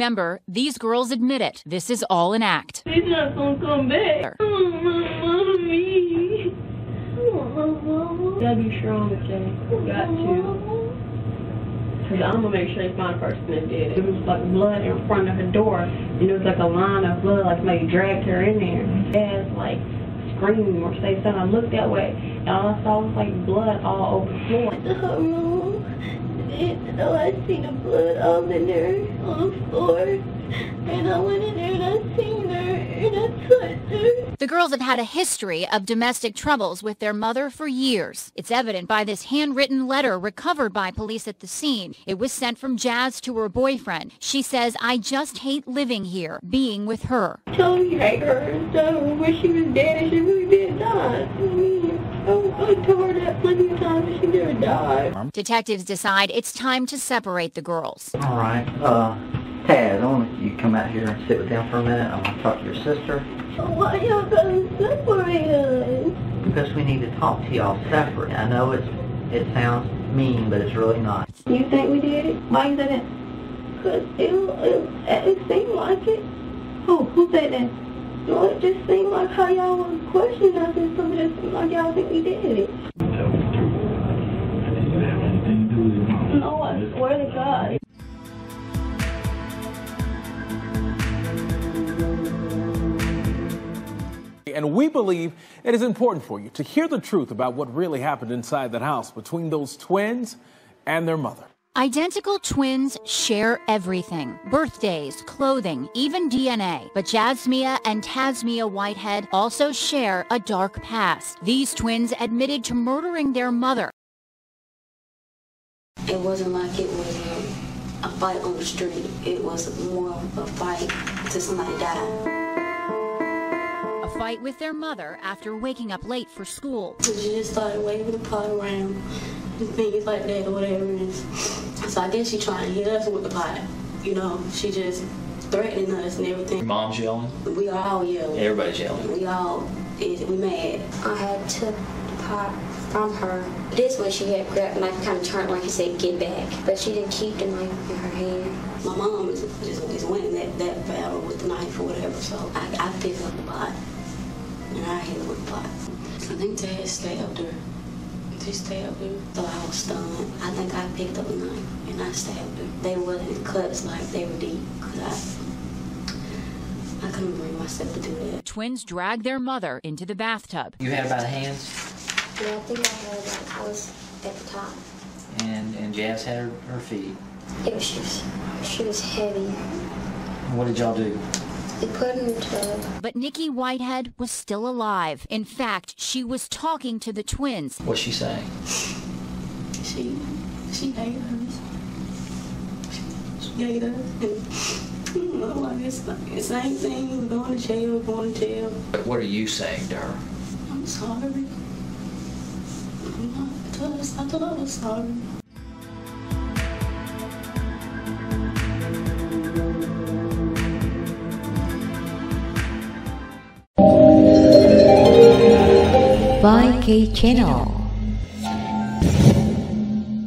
Remember, these girls admit it. This is all an act. He's not gonna come back. Oh, mommy. Oh, mama. Gotta be strong, Jay. Got to. Because I'm to make sure they find the person that did it. There was like blood in front of her door, and there was like a line of blood, like somebody dragged her in there. As like screaming or say something. I looked that way, and all I saw was like blood all over the floor. Room, and oh, I seen the blood all in there on the floor. And I went in there and I seen her and I touched her. The girls have had a history of domestic troubles with their mother for years. It's evident by this handwritten letter recovered by police at the scene. It was sent from Jazz to her boyfriend. She says, I just hate living here, being with her. Me hate her and stuff. When she was dead and she really did die. Detectives decide it's time to separate the girls. All right. Uh, Taz, I want you to come out here and sit with them for a minute. I want to talk to your sister. Why are y'all gonna separate us? Because we need to talk to y'all separate. I know it's it sounds mean, but it's really not. You think we did it? Why you say that? Because it, it, it seemed like it. Who? Who said that? Well, it just seemed like how y'all was questioning us and something just seemed y'all think we did it. No, I swear to God. And we believe it is important for you to hear the truth about what really happened inside that house between those twins and their mother. Identical twins share everything birthdays, clothing, even DNA. But Jasmiyah and Tasmiyah Whitehead also share a dark past. These twins admitted to murdering their mother. It wasn't like it was a, fight on the street, it was more of a fight to somebody die. A fight with their mother after waking up late for school. She just started waving the pot around things like that or whatever it is. So I guess she trying to hit us with the pot. You know, she just threatening us and everything. Your mom's yelling? We are all yelling. Everybody's yelling. We all, is we mad. I had took the pot from her. This one she had grabbed and I kind of turned like she said, get back. But she didn't keep the knife in her hand. My mom is, just is winning that, that battle with the knife or whatever, so I, I picked up the pot and I hit her with a pot. I think Dad stabbed her. They stabbed her. So I was stunned. I think I picked up a knife and I stabbed her. They wasn't cuts like they were deep because I, I couldn't bring myself to do that. Twins dragged their mother into the bathtub. You had her by the hands? Yeah, I think I had her. I was at the top. And and Jazz had her, her feet. It was, she was, she was heavy. What did y'all do? They put in the. But Nikki Whitehead was still alive. In fact, she was talking to the twins. What's she saying? She, she hated us. She hated us. And, know, I guess like the same thing, going to jail, going to jail. But what are you saying to her? I'm sorry. I'm not, I told her, I told her I was sorry. YK Channel